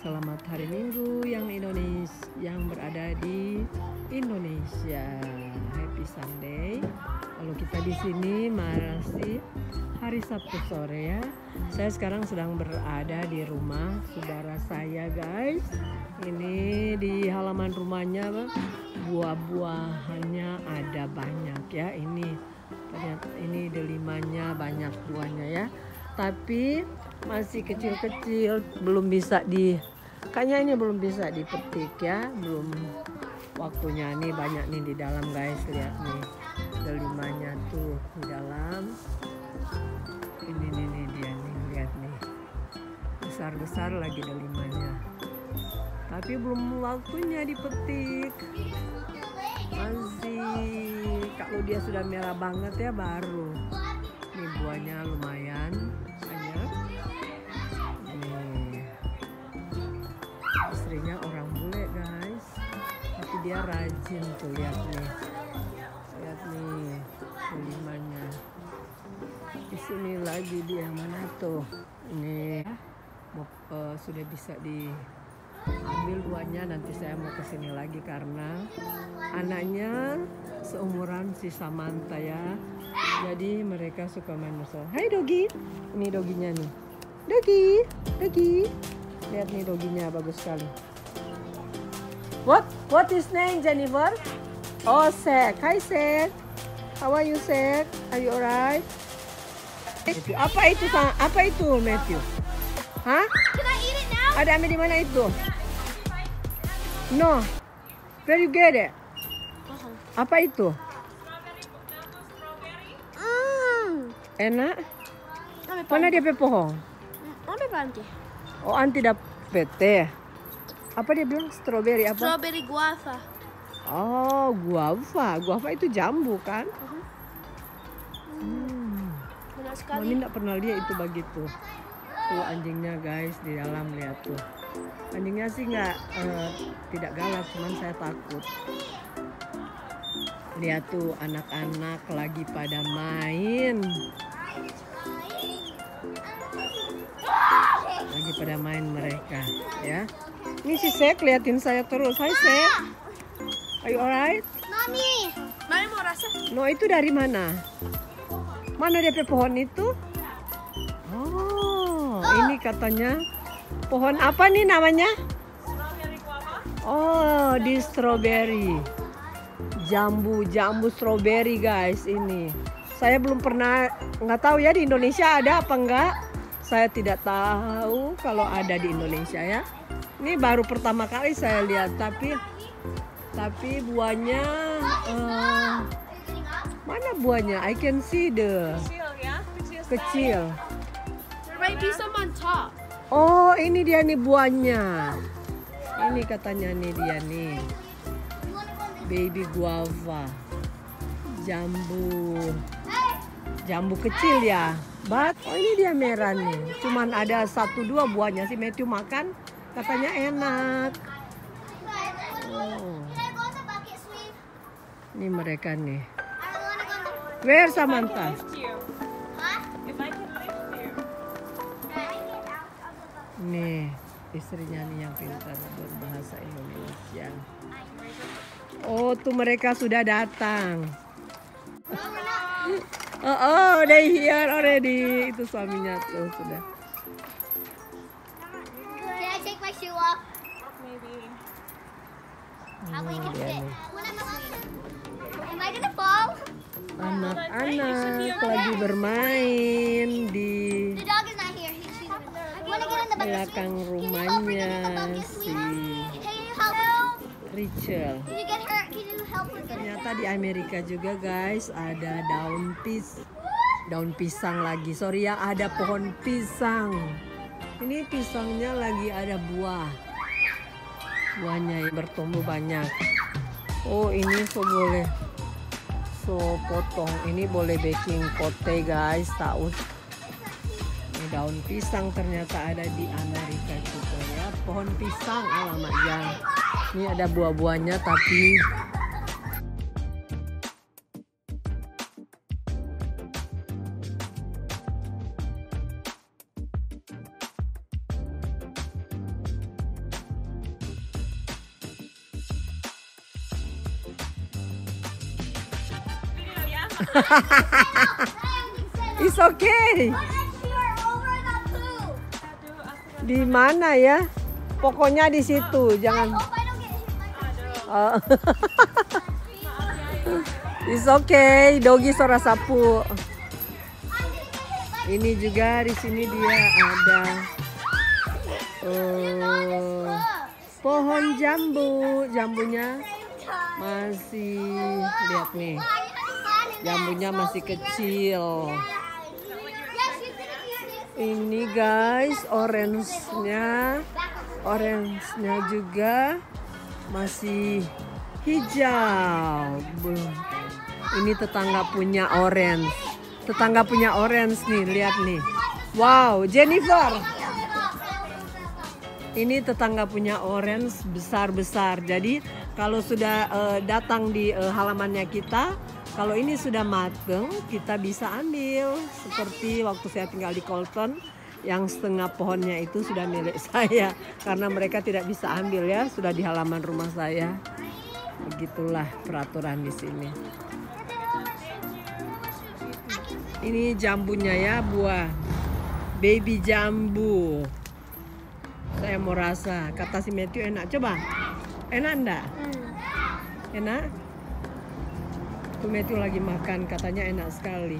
Selamat hari Minggu yang Indonesia yang berada di Indonesia. Happy Sunday. Kalau kita di sini masih hari Sabtu sore ya. Saya sekarang sedang berada di rumah saudara saya, guys. Ini di halaman rumahnya buah-buahannya ada banyak ya. Ini ternyata ini delimanya banyak buahnya ya. Tapi masih kecil-kecil belum bisa di kayaknya ini belum bisa dipetik ya. Belum waktunya nih banyak nih di dalam guys. Lihat nih delimanya tuh di dalam. Ini nih, nih dia nih lihat nih. Besar-besar lagi delimanya tapi belum waktunya dipetik. Masih kalau dia sudah merah banget ya baru. Ini buahnya lumayan dia rajin tuh lihat nih. Lihat nih limanya di sini lagi dia mana tuh? Ini uh, sudah bisa diambil buahnya nanti saya mau ke sini lagi karena anaknya seumuran si Samantha ya. Jadi mereka suka main musuh Hai Dogi. Ini doginya nih. Dogi Dogi. Lihat nih doginya bagus sekali What What is name Jennifer Oh Sek Hai Sek How are you Sek Are you alright apa itu apa itu Matthew Hah? Can I eat it now? Ada ambil di mana itu? No. Where you get it? Apa itu? Mmm. Enak? Mana dia pe pohon? Dame panty. Oh, anti dapet teh. Apa dia bilang strawberry apa? Strawberry guava. Oh, guava. Guava itu jambu kan? Hmm. Benar sekali. pernah lihat itu begitu. Tuh anjingnya guys di dalam lihat tuh. Anjingnya sih nggak eh, tidak galak, cuman saya takut. Lihat tuh anak-anak lagi pada main. Lagi pada main mereka. Ini si Sek liatin saya terus. Hai Sek. Are you alright? Mami. Mami mau rasa? No itu dari mana? Mana dia pe pohon itu? Oh, ini katanya pohon apa nih namanya? Oh, di strawberry. Jambu, jambu strawberry guys ini. Saya belum pernah nggak tahu ya di Indonesia ada apa enggak. Saya tidak tahu kalau ada di Indonesia ya. Ini baru pertama kali saya lihat tapi tapi buahnya eh, mana buahnya? I can see the Kecil ya. Kecil. kecil. There might be some on top. Oh, ini dia nih buahnya. Ini katanya nih dia nih. Baby guava. Jambu. Jambu kecil ya. But, oh ini dia merah nih. Cuman ada satu dua buahnya si Matthew makan. Katanya enak. Oh, ini mereka nih. Where Samantha? Nih, istrinya nih yang pintar berbahasa Indonesia. Oh, tuh mereka sudah datang. Oh, oh, they here already. Itu suaminya tuh sudah. Can my shoe off? How Hmm, can you dia fit? nih. Am I gonna fall? Anak-anak lagi bermain di The dog is not here. He's, he's I wanna get in the bucket belakang. Can rumahnya si? Can? Rachel. Can? Can Ternyata di Amerika juga guys ada daun pis daun pisang lagi. Sorry ya ada pohon pisang. Ini pisangnya lagi ada buah. Buahnya bertumbuh banyak. Oh ini so boleh so potong. Ini boleh baking kote guys. Tahu? Ini daun pisang ternyata ada di Amerika juga ya. Pohon pisang alamak yang. Ini ada buah-buahnya tapi It's okay. Di mana ya? Pokoknya di situ, jangan. Oh. It's okay, Dogi Sora Sapu. Ini juga di sini dia ada oh, pohon jambu. Jambunya masih lihat nih. Jambunya masih kecil. Ini guys, orange-nya, orange-nya juga masih hijau. Ini tetangga punya orange. Tetangga punya orange nih, lihat nih. Wow, Jennifer. Ini tetangga punya orange besar-besar. Jadi kalau sudah eh, datang di eh, halamannya kita, kalau ini sudah mateng, kita bisa ambil. Seperti waktu saya tinggal di Colton, yang setengah pohonnya itu sudah milik saya karena mereka tidak bisa ambil ya, sudah di halaman rumah saya. Begitulah peraturan di sini. Ini jambunya ya, buah baby jambu. Saya mau rasa, kata si Matthew enak. Coba, enak enggak? Enak? Tuh Matthew lagi makan, katanya enak sekali.